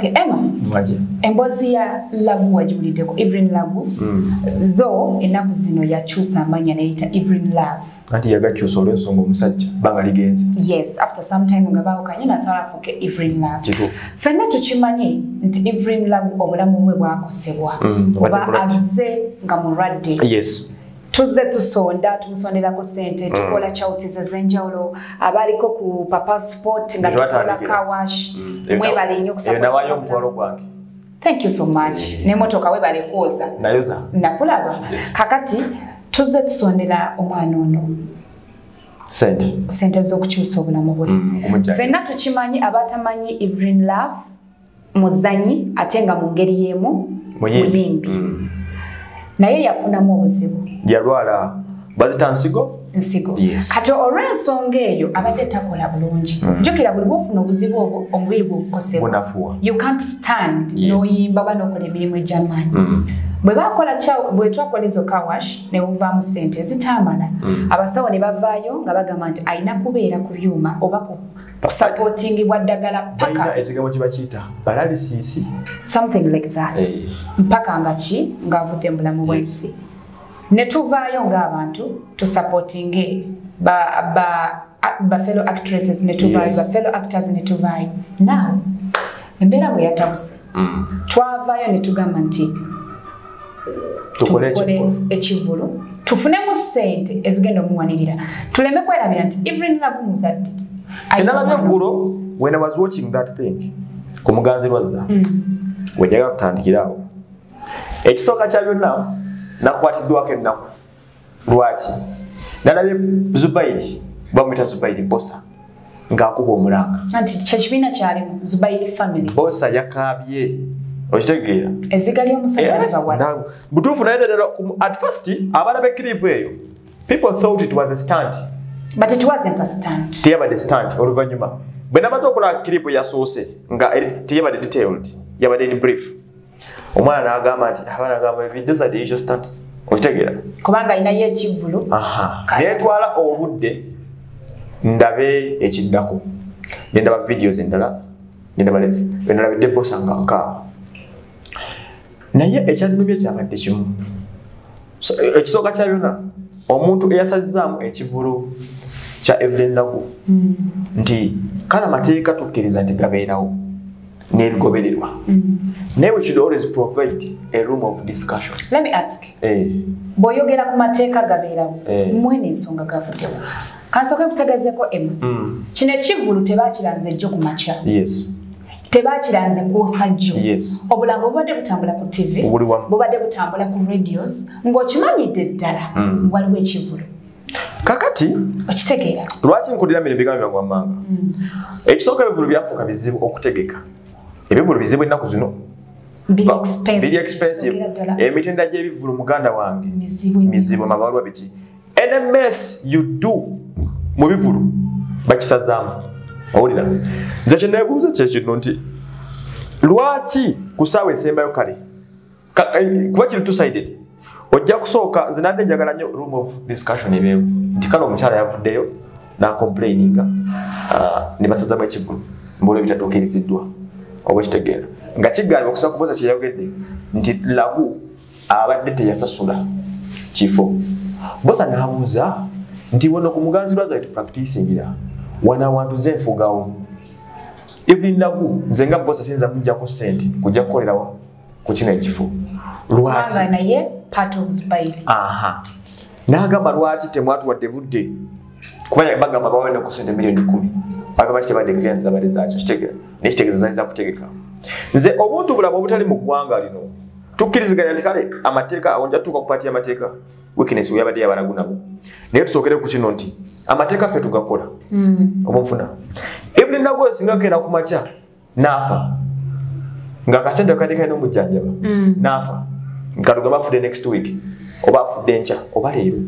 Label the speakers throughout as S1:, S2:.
S1: okay emma.
S2: Mwaje.
S1: Emboozi ya lagu wagiwuliddeko evelyn lagu though ennaku zino yakyusa amanya neyita evelyn love
S2: anti yagakyusa olw'ensonga omusajja banga ligenze.
S1: Yes after some time nga baawukanye nasobola afuuke evelyn love
S2: kituufu.
S1: Ffenna tukimanyi nti evelyn lagu obulamu bwe bwakosebwa.
S2: Mm,
S1: oba
S2: obadde mulwadde.
S1: azze nga mulwadde.
S2: Yes
S1: tuzze tusonda tumusonderako sente tukola chawutiz ez'enjawulo abaliko ku papa sport nga tukola kawash mwebale nnyo
S2: eyo nawaayo omutwalo gwange.
S1: Thank you so much. Nemotoka webale kwoza. Nakulaba. Kakati tuzze tusondera omwana ono.
S2: Sente.
S1: Sente z'okukyusa obulamu bwe. Ffenna tukimanyi abatamanyi evelyn love muzanyi ate nga mu ngeri y'emu muyimbi. naye yafunamu obuzibu
S2: yalwala bazita nsigo?
S1: Nsigo. Kati olw'ensonga eyo abadde takola bulungi. Jjukira buli bwofuna obuzibu obwo omubiri gwokukosebwa
S2: bunafuwa
S1: you can't stand n'oyimba oba n'okola emirimu egy'amaanyi. Bwe bakola bwe twakola ezo kawash ne buvaamu sente ezitaamala. Abasawo ne bavaayo nga bagamba nti alina kubeera ku byuma oba ku kusapootingibwa ddagala paka.
S2: Ekigambo kye bakiyita paralisisi
S1: something like that. Mpaka nga ki? Ng'avudde mu bulamu bw'ensi ne tuvaayo ng'abantu tusapootinge ba, ba, ba fellow actresses ne tuvaayo
S2: Yes.
S1: ba fellow actors ne tuvaayo. Now embeera bwe yatabuse twavaayo ne tugamba nti
S2: tukole
S1: ekivulu tufunemu sente ezigenda omuwanirira. Tuleme kwerabira nti evelyn lagu muzadde
S2: kyenalabye eggulo when i was watching that thing ku muganzirwazza wejaga kutandikirawo ekisooka kya byonna nakwatiddwako ennaku lwaki nalabye zubairi bamwita zubairi bosa ng'akuba omulanga
S1: nti kyekibiina kyalimu zubairi family.
S2: Bosa yakaabye okitegeera
S1: ezziga ly'omusajja
S2: Era,
S1: libawala
S2: na- butuufu naye ddala at first abaana b'ekiripu eyo. People thought it was a stunt.
S1: But it wasn't a stunt.
S2: Teyabadde stunt oluvannyuma. Bwe namaze okola kiripu yasoose nga eri- teyabadde detailed yabadde in brief omwana n'agamba nti abaana agamba video za usual stunts okitegeera
S1: kubanga alinayo Kaya.
S2: netwala obudde ndabe ekiddako. Nendaba videos endala nendaba endalabidde bosa nga nkaaba naye ekyannumye kyabadde kimu. So, ekisooka kya byonna omuntu eyasazizaamu ekivulu kya evelyn lagu nti kale amateeka tukkiriza nti gabeerawo n'ebigobererwa naye we should always provide a room of discussion.
S1: Let me ask.
S2: Eh,
S1: bw'oyogera ku mateeka gabeerawo
S2: Eh.
S1: mwene ensonga gavuddewo kansooke kutegeezeko emu
S2: mm,
S1: kino ekivulu tebakiranze jjo ku makya.
S2: Yes.
S1: Tebakiranze kwosa jjo.
S2: Yes.
S1: Obulango bubadde butambula ku tv bubadde butambula ku radios ng'okimanyidde ddala
S2: Mm.
S1: waliwo ekivulu
S2: kakati
S1: okitegeera.
S2: lwaki nkulira mino ebigambo byange wammanga? Ekisooka ebivulu byafuuka bizibu okutegeka. Ebivulu bizibu ennaku zino
S1: biri expensive.
S2: emitenda gy'ebivulu muganda wange.
S1: Mizibu
S2: amabalwa biki? Nms you do. Mu bivulu bakisazaamu. Owulira. Nze kyenebuuza kyekino nti lwaki ku saawa esembayo kale Ka- eh, kuba kiri two-sided ojja kusooka nze nadde njagala nnyo room of discussion ebeewo nti kale omukyala yavuddeyo nakomplaininga ne basazaamu ekivulu mbaolwo bitatuukiriziddwa oba ekitegeera nga kigamba okusa kubuuza kyeyayogedde nti lagu abadde teyasasula kifo. Bosa n'abuuza nti wano ku muganzirwaza wetupracticingira wano awantu nze nfugawo. Evelyn lagu nze nga bosa siyinza kujjako sente kujja kukolerawa ku kino ekifo? N'agamba lwaki temwatuwadde budde? Kubanga bagamba bawene ku sente miliyoni kumi. Bagamba kitebadde client zabadde zakyo nekitegeeza zali zakutegeka nze obuntu bulamu obutali mu ggwanga lino tukkiriziganya nti kale amateeka awo nja tutuuka ku paati y'amateeka weakness weyabadde yabalagu nabo. Naye tusookere ku kino nti amateeka ffe tugakola. Oba nfuna evelyn nago singa keera ku makya naafa. Nga akasente kadde kalina omujjanjaba naafa. Nkatugamba afudde next week oba afudde enkya oba leero.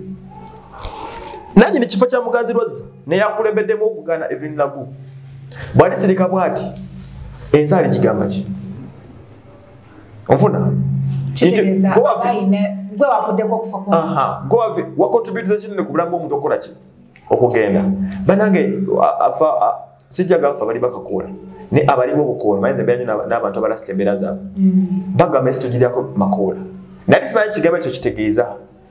S2: Nange ne kifo kya muganzi lwazza neyakulembeddemu okugaana evelyn lagu bwalisirika bwati enzaali kigamba ki? Onfuna? Wakontributiza kinene ku bulamu bw'omuntu okola ki? Okugenda. Banange afa a- sijja gafa bali bakakola ne abalimu obukoolo mayinza byanyu n'abantu abalasita embeera zaabwe. Bagamba esi tugiryako makoola. Naye simanyi kigambo ekyo kitegeeza.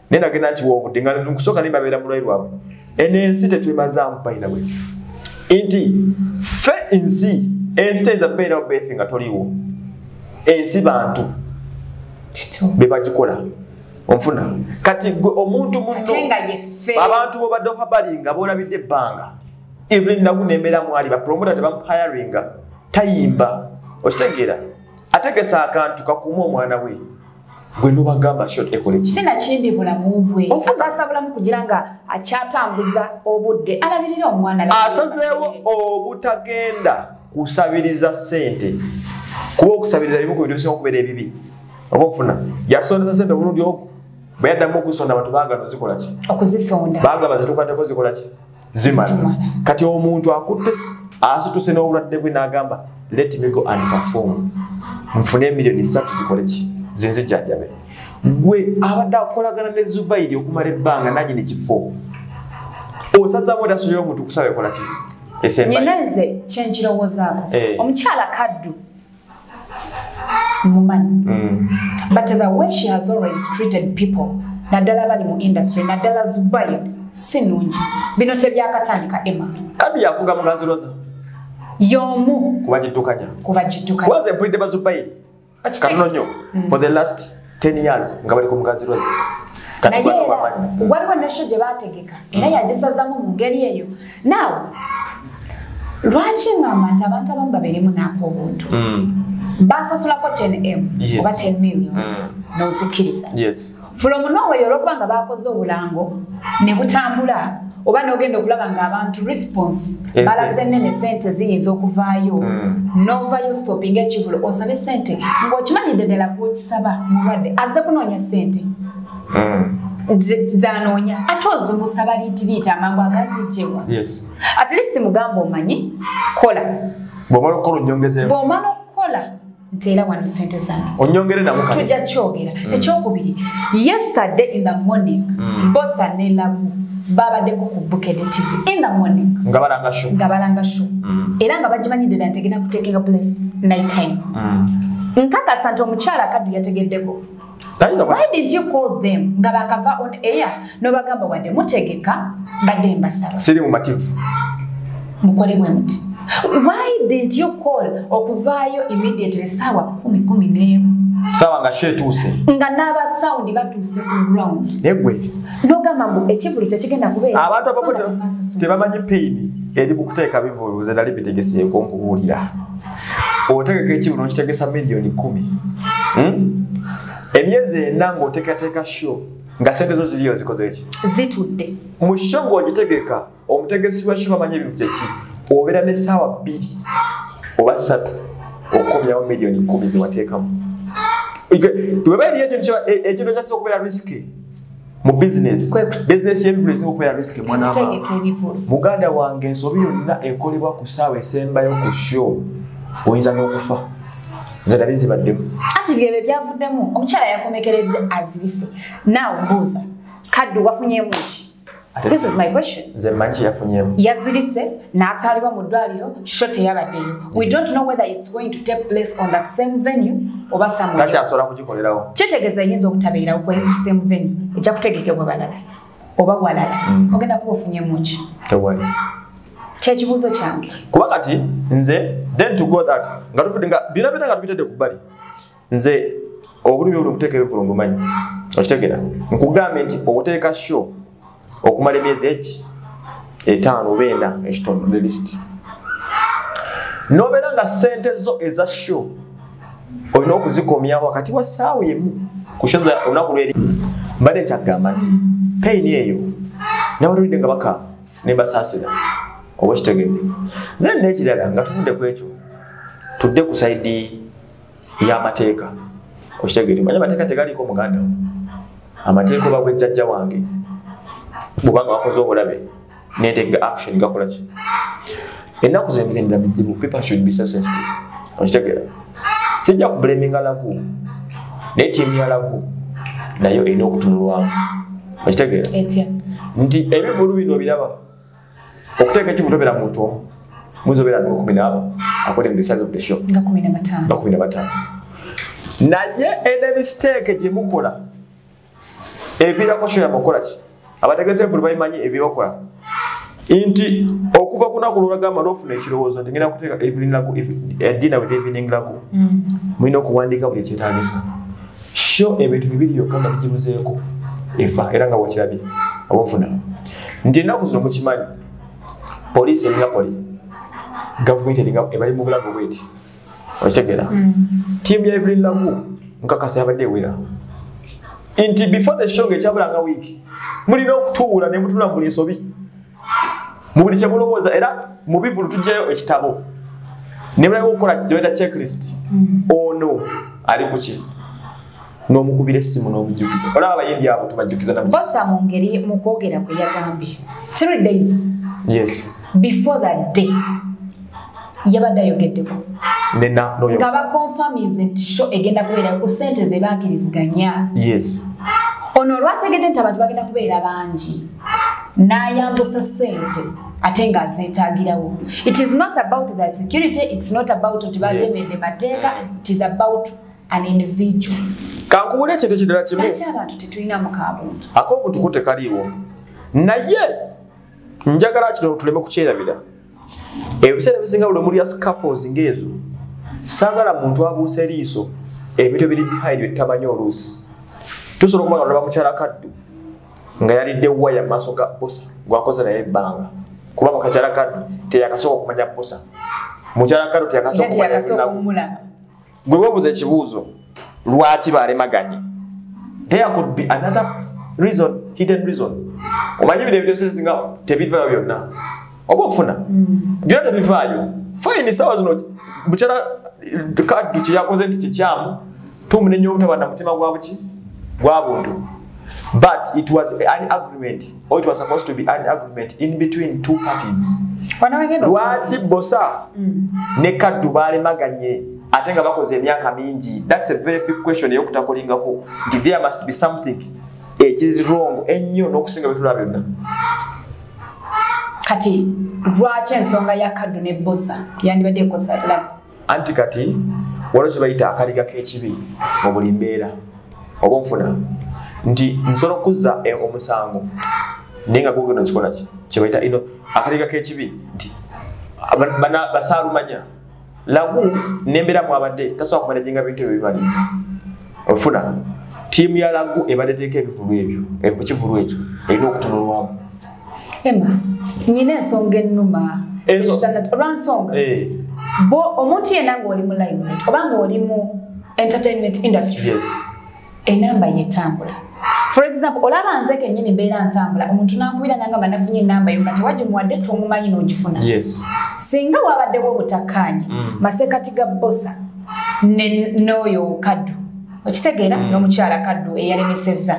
S2: Naye nagenda nkiwa obudde nga nkusooka naye babeera mulwayi lwabwe eno ensi tetwemazaamu bayina bwe. Nti fe ensi ensi teyinza kubeerawo beethi nga toliwo ensi bantu bebagikola. Onfuna? Kati gwe omuntu muno abantu bobadde okabalinga boolabidde ebbanga evelyn naku nembeera mwali bapromota tebamuhayaringa tayimba. Okitegeera? Ategesa akantu kakuuma omwana we. Gwe nobagamba shot ekoleki
S1: sinakindi bulamu bwe. Ataasa bulamu kugira nga akyatambuza obudde. Alabirira omwana
S2: asazeewo obutagenda kusabiriza ssente. Kuba okusabiriza bimu ku bintu bisinga okubeera ebibi. Oba okufuna? Yasondeza ssente omulundi ogu bwe yaddamu okuzisonda abantu bagano zikolaki
S1: okuzisonda.
S2: Bagamba zitukaddeko zikolaki zimala. Kati omuntu akutte asituse n'obulwadde bwe n'agamba let me go and perform. Nfune emiliyoni satu zikoleki zinzijjanjabe gwe abadde akolagana ne zubairi okumala ebbanga nanyini kifo osazamu otasobola omuntu kusaba ekolaki
S1: nyineze kyenkirowoozaako
S2: Eh.
S1: omukyala kaddu. Mumanyi?
S2: Mm.
S1: but the way she has always treated people naddala bali mu industry naddala zubair si nungi bino tebyakatandika emma.
S2: Kaddu yafuga muganzi roza
S1: y'omu.
S2: Kuba giddukanya
S1: kuba kidduka
S2: kubaza empulidde bazubairi katono nnyo for the last 10 years nga bali ku muganzi roza kati
S1: naye
S2: bano
S1: era
S2: bamanyi.
S1: waliwo nesho gye baategeka era yagisazamu mu ngeri eyo. Naawe lwaki ŋŋamba nti abantu abamu babeeremu naako obuntu
S2: Mm.
S1: basasulako 10m
S2: Yes.
S1: oba 10 millions
S2: Mm.
S1: n'ozikiriza
S2: yes
S1: fulomu noweyo olwokuba nga bakoze obulango ne butambula oba n'ogenda okulaba ng'abantu response balaze nene sente ziyinza okuvaayo
S2: Mm.
S1: novayo stopping ekivulo osabe sente ng'okimanyidde ddala gwokisaba mulwadde azze kunoonya sente zanoonya ate ozimusaba liitiriiti amangu agazijjebwa
S2: yes.
S1: At least mugamba omanyi kola.
S2: Bwomala okukola onyongezeemu
S1: bw'omala okukola nteera wano sente zange
S2: onyongere namu
S1: tujja kyogera ekyokubiri yesterday in the morning
S2: Mm.
S1: bosa ne labu babaddeko ku bukede tv in the morning.
S2: Nga balanga sho
S1: nga balanga sho
S2: Mm.
S1: era nga bagimanyidde ddala ntegenda kutekinga place night time
S2: Mm.
S1: nkakasa nti omukyala kaddu yategeddeko why did you call them? Nga bakava on air nobagamba wadde mutegeka badde mbasaba
S2: siri mumativu
S1: mukole bwe muti. Why didn't you call okuvaayo immediately saawa kumi kumi n'emu
S2: saawa nga sho etuuse
S1: nga n'abasawundi batuuse ku ground.
S2: Naye gwe.
S1: Nogamba mbu ekivulu tekigenda kubeera.
S2: Abantu abako tebamanyi peyini eri mu kuteeka bivulu ze nali bitegeseeko nkubuulira otegeka ekivulu nokitegesa miliyoni kumi? Emyezi ena ng'oteekateeka sho nga sente zo ziriyo zikoze eki
S1: zitudde.
S2: Mu sho ng'ogitegeka omutegesi wa sho bamanyi ebintu kyeki obeera n'essaawa bbiri oba ssatu okukomyawo miliyoni kumi zewateekamu weba eriyo ekintu ekyasobola okubeera risiki mu bizinesi bizinesi y'ebivulu esinga okubeera risiki mwana wa maama. muganda wange ensobi yonna ekolebwa ku ssaawa esembayo ku sho. Oyinza n'okufa nze nali nzibaddemu
S1: anti byebyo byavuddemu omukyala yakomekeredde azirise naawe mbuuza kaddu wafunyemu ki this is my question.
S2: Nze mmanyi kyeyafunyemu
S1: yazirise n'atwalibwa mu ddwaliro sho teyabaddeyo. We don't know whether it's going to take place on the same venue oba somewhere else.
S2: takyasobola kugikolerawo.
S1: Kitegeeza eyinza obutabeerawo ku same venue. Ejja kutegekebwa balala oba walala
S2: Mm.
S1: ogenda kuba ofunyemu ki
S2: tewali
S1: kyekibuuzo kyange.
S2: Kuba kati nze then to go that nga tufudde nga byonna byonna nga tubitadde ku bbali nze obulumi buli okuteeka ebivulu mbumanyi okitegeera? Nkugambe nti okuteeka sho okumala emyezi eki? Etaano oba ena ekitondo ne list nobeera nga sente zo eza sho olina okuzikomyawo wakati wa saawa emu ku sho za olunaku lweri. Mbadde nkyagamba nti payini eyo nawalulidde nga baka nembasaasira oba kitegedde naye nekirala nga tuvudde ku ekyo tudde ku saidi y'amateeka. Okitegedde manye amateeka tegaliiko muganda wo. Amateeka oba gwejjajja wange bwobanga wakoze obulabe netega action gakola ki? Ennaku zembirendera bizibu people should be so sensitive okitegeera sijja kubulaminga lagu naye tiimu ya lagu nayo erina okutunulwamu. Okitegeera nti ebivulu bino biraba okuteeka ekimu tobeera muntu omu muyinza obeera nga kumi naabo according to the size of the show
S1: nga kumi na bataano.
S2: Naye ene mistake gye mukola. Eviirako show yamukola ki? Abategese buli bayimanyi ebyokola nti okuva ku naku lwolagamba lwofuna ekirowoozo nti ngenda kuteeka dina with evening lagu
S1: Mm.
S2: mulina okuwandiika buli ekyetagisa sho ebintu bibiri byokka nga bigibuzeeko efa era nga bwekirabye obofuna nti ennaku zino mukimanyi poliisi eringa poli. Gavumenti eringa ebali mu bulago bweti. Okitegeera tiimu ya evelyn lagu nkakasa yabadde ewera. Nti before the show ngaekyabulanga wiiki mulina okutuula ne mutula mu buli ensobi mu buli kyemulowooza era mu bivulu tujjayo ekitabo. Ne mulaba okukola kyebeta checklist. Ono ali kuki n'omukubira essimu n'omujjukiza. Olaba abayimbi abo tubajjukiza na
S1: bosa mu ngeri mu kwogera kwe yagambye. Three days.
S2: Yes
S1: before that day yabadde ayogeddeko. Nga bakonfamize nti sho egenda kubeera ku ssente ze bankiriziganya
S2: yes.
S1: Ono olwategedde nti abantu bagenda kubeera bangi n'ayambusa ssente ate ng'azeetaagirawo it is not about the security it's not about nti batemedde mateeka it is about an individual.
S2: Kankubula ekintu ekirala kimu.
S1: Lwaki abantu tetulina mukabuntu
S2: ak'obuntuku tekaliiwo? Naye njagala kino tuleme kukyerabira? Ebiseera ebisinga buli mulya scaffolds ng'ezo. Saagala muntu abuusa eriiso ebintu ebiri behind byetamanyi oluusi. Tusobola okuba nga olaba mukyala kaddu nga yalidde waya mumaaso ga bosa gwakoze naye ebbanga. Kuba mukakyala kaddu teyakasooka okumanya bosa mukyala kaddu teyakasooka gwe weebuuza ekibuuzo lwaki balemaganye there could be another reason hidden reason. Omanyi bino ebintu ebisinga tebivaayo byonna oba ofuna? Byonna tebivaayo fine sawa zino bukyala kaddu kyeyakoze nti kikyamu tumunenya obutaba na mutima gwa buki gwa buntu. But it was an agreement or it was supposed to be an agreement in between two parties. Lwaki bosa ne kaddu balemaganye ate nga bakoze emyaka mingi? Thats a very big question eyokutakolingako. Nti there must be something ekiri wrong. Ennyo n'okusinga bitula byonna
S1: kati lwaki ensonga ya kaddu ne bosa? Yandibadde ekosa
S2: anti kati waliwo kyebayita akaliga k'ekibi mu buli mbeera oba onfuna nti nsobola okuzza e- omusango. Naye nga gogeno kikola ki kyebayita ino akaliga k'ekibi nti basaalumanya lagu nembeera mwabadde tasobola kumanajinga bintu ebyo bibaliza ofuna tiimu ya lagu ebadde teeka ebivulu ebyo eh, ku kivulu ekyo erina okutunulwamu
S1: ema nyina ensonga ennuma. Olwansonga
S2: Eh,
S1: bo omuntu yenna ng'oli mu limelight oba ng'oli mu entertainment industry enamba yetambula. For example olaba nze kennyini mbeera ntambula omuntu nankubira nangamba nafunye enamba yo nga tewagimuwadde tomumanyi n'ogifuna.
S2: Yes.
S1: Singa wabaddewo obutakkaanya
S2: Mm.
S1: masekati ga bosa n'oyo kaddu okitegeera
S2: Mm.
S1: n'omukyala kaddu eyalemesezza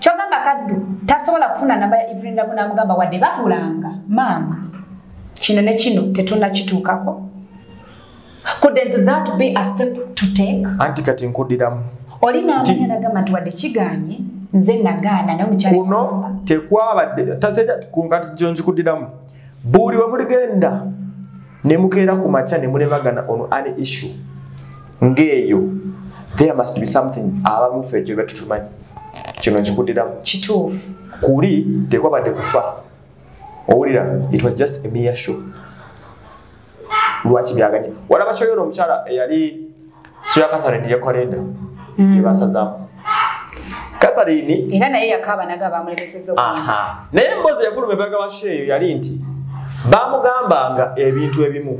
S1: kyogamba kaddu tasobola kufuna namba ya ivrindagu namugamba wadde babulanga maama kino ne kino tetunnakituukako couldn't that be a step to take?
S2: Anti kati nkuddiramu
S1: oli naamanya nagamba nti wadde kiganye nze nagaana naye omukyala
S2: kuno tekwabadde taseja kati kyo nkikuddiramu buli we muligenda ne mukeera ku makya ne mulemagana ono an issue. Ng'eyo there must be something abamufe ekyo bye tetumanyi kino nkikuddiramu
S1: kituufu.
S2: Kuli tekwabadde kufa. Owulira it was just a mere show. Lwaki byaganye? Walaba kyoyona omukyala eyali soya catharine ye kalenda gyebasazaamu catharine
S1: era naye yakaaba naga
S2: aha. Naye emboozi efuluma ebaga basheeyo yali nti bamugambanga ebintu ebimu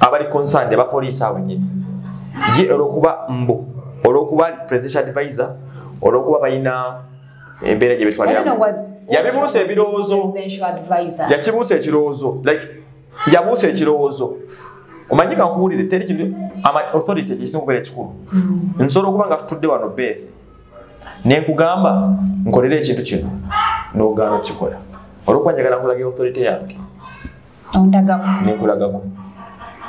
S2: abali concerned abapoliisi abo nyini ye olwokuba mbu olwokuba presidential advisor olwokuba balina embeera gye betwaliramu. Yabibuusa ebirowoozo. yakibuusa ekirowoozo. Like yabuusa ekirowoozo. Omanyi nga nkuwulire teri kintu authority ekisinga okubeera ekikulu? Nsobola okuba nga tutudde wano beth nenkugamba nkolera ekintu kino nogaana okukikola. Olwokuba njagala nkulaga authority yange. Nenkulagako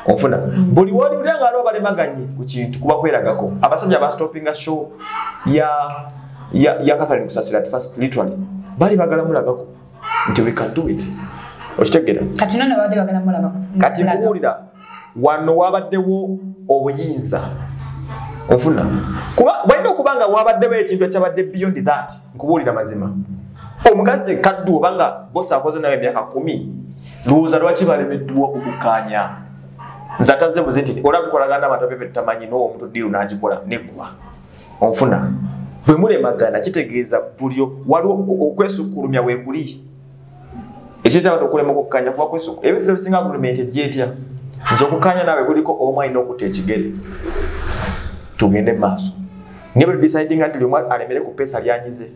S2: onfuna buli woliwulira nga aliwo balemaganye ku kintu kuba kweragako abasajja bastopinga show ya ya ya kusasira first literally. Bali bagala mulagako. Nti we can do it. Okitegeera
S1: kati none babadde bagala mulaba
S2: kati nkubuulira wano wabaddewo obuyinza. Onfuna kuba walina okuba nga wabaddewo ekintu ekyabadde beyond that nkubuulira mazima. Omugazi kaddu obanga bosi akoze nawe emyaka kumi lowooza lwaki balemeddwa okukkaanya nze ataze buze nti olaba tukolagana amatope be tutamanyi nowo omuntu diiru n'agikola neggwa. Onfuna. Bwe mulemagana kitegeeza buli waliwo okwesukkulumya weekuli. Ekyetabadde okulema okukkaanya kuba ebisiro bisinga gavumenti ejja etya? Nze okukkaanya naawe kuliko omu alina okutta ekigere. Tugende maaso naye bwe tudecidinga nti lyomu alemere ku peesa lyanyize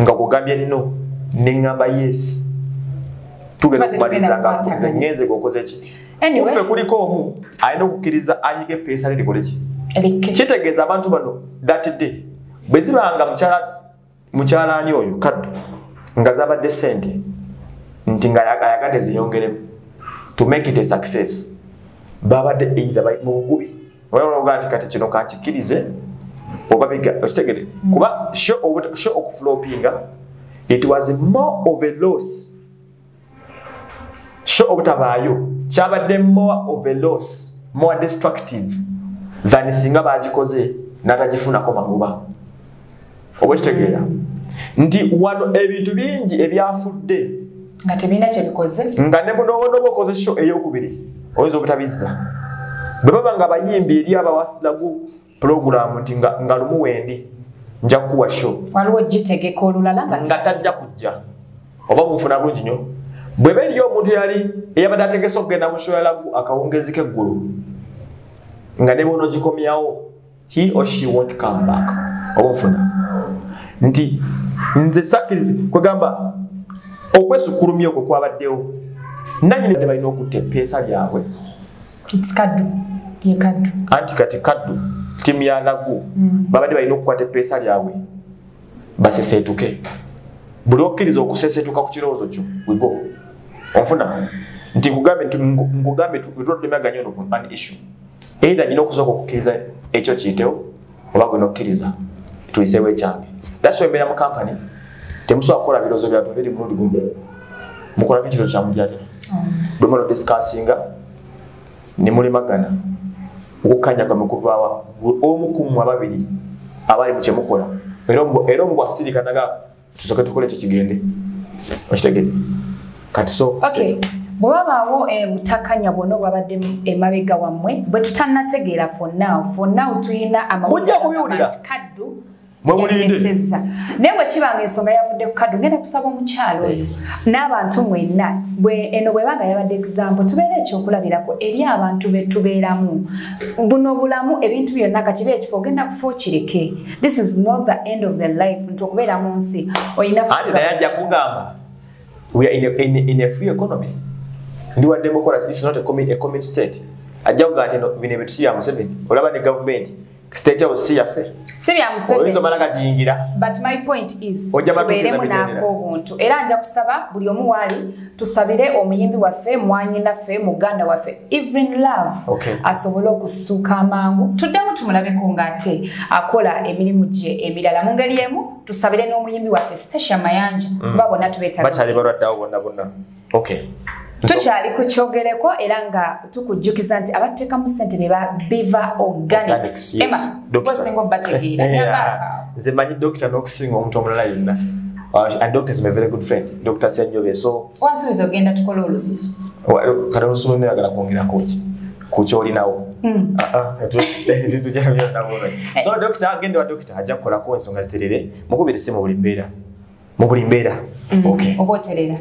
S2: nga kugambye nino neŋŋamba yes. Tugenda okumaliriza nga nze ngenze geokoze ki kufe kuliko omu alina okukkiriza anyiga epeesa ne likole ki? Kitegeeza abantu bano that day bwe zibanga mukyalaani oyo kaddu nga zabadde sente nti nga ayagadde zeyongeremu to make it a success babadde either mu bugubi oga nti kati kino kakikkirize oba kitegere kuba sho okuflopinga it was more of a loss sho obutabaayo kyabadde more of a loss more destructive than singa bagikoze natagifunako magoba. Oba kitegeera nti wano ebintu bingi ebyafudde
S1: nga tebirina kyebikoze
S2: nga ne munoobonoba okoze sho eyokubiri oyinza obutabizza. Bwe baba nga bayimbi eri abawasilagu puroguramu nti nga lumu wendi nja kukuwa sho
S1: waliwo gitegeka olulala
S2: nga tajja kujja. Oba munfuna bulungi nnyo bwe ba eriyo omuntu yali eyabadde ategese okugenda mu shoyalagu akawungezi keggulu nga ne bono gikomyawo he or she wont come back. Oba nfuna nti nze sakkirizi kwegamba okwesukkulumya okwo kwabaddewo nanyini balina okutta epeesa lyabwe. Anti kati kaddu timu ya lagu babadde balina okukwata epeesa lyabwe baseseetuke. Buli okkiriza okuseseetuka ku kirowoozo kyo wigo onfuna nti nkugambe tulemaganya ono an issue. Either nyina okusooka okukkiriza ekyo kiyitewo oba gwena okukkiriza tuyiseewo ekyange. Thats why mbeera mu kampany temusobola kukola birowoozo byatu biri mulundi gumu mukolako ekiro kyamulyate bwe mala odisikasinga ne mulemagana okukkanya kamwe kuvaawa omu kumu ababiri abali mu kyemukola era omu bwasirikanaga tusoke tukole ekyo kigende okitegere kati so
S1: bwe wabaawo butakanya bwonna obwabadde emabega wammwe bwe tutanategeera fonnaw fonnaw tulina amawulirekaddu
S2: mwemulinde
S1: naye bwe kibanga ensonga yavudde ku kaddu ngenda kusaba omukyalo oyo n'abantu mwenna. Eno bwebanga yabadde example tubeera ekyokulabirako eri abantu betubeeramu buno bulamu ebintu byonna kakiba ekifo ogenda kufa okireke this is not the end of the life nti okubeera mu nsi
S2: olinaye ajja kugamba we are in a, in, in a free economy. Ndi wa democrat this is not a common, a common state. Ajja kugaa nti bino ebintu si ya museveni olaba ne gavumenti state house si yaffe. Oyinza omala gagiyingira
S1: tubeeremu naako obuntu. Era nja kusaba buli omu waali tusabire omuyimbi waffe mwanyinaffe muganda waffe even love
S2: okay.
S1: asobole okusuuka amangu. Tuddemu tumulabeko ng'ate akola emirimu gye emirala. Mu ngeri emu tusabire n'omuyimbi waffe stasha mayanja kuba bonna
S2: tubeetabakyali balwaddeawo bonna bonna. Okay
S1: tukyali ku kyogereko era nga tukujjukiza nti abateekamu ssente beba biva organics. Ema osinga obategeera
S2: nze manyi dokita n'okusinga omuntu omulala yenna. And doctor is my very good friend. Dr senjobe so
S1: wansuubiza ogenda tukola olususu.
S2: Kati olususu neyagala kwongerako ki? Ku kyolinawo? So dokita agende wa dokita ajja kukolako ensonga ziterere mukubire si mu buli mbeera mubuli mbeera
S1: oba oterera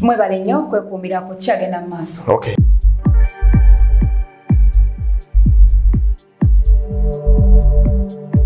S1: mwebale mm-hmm. mm-hmm. nnyo kwekuumira ku kyagenda mu maaso
S2: Thank you.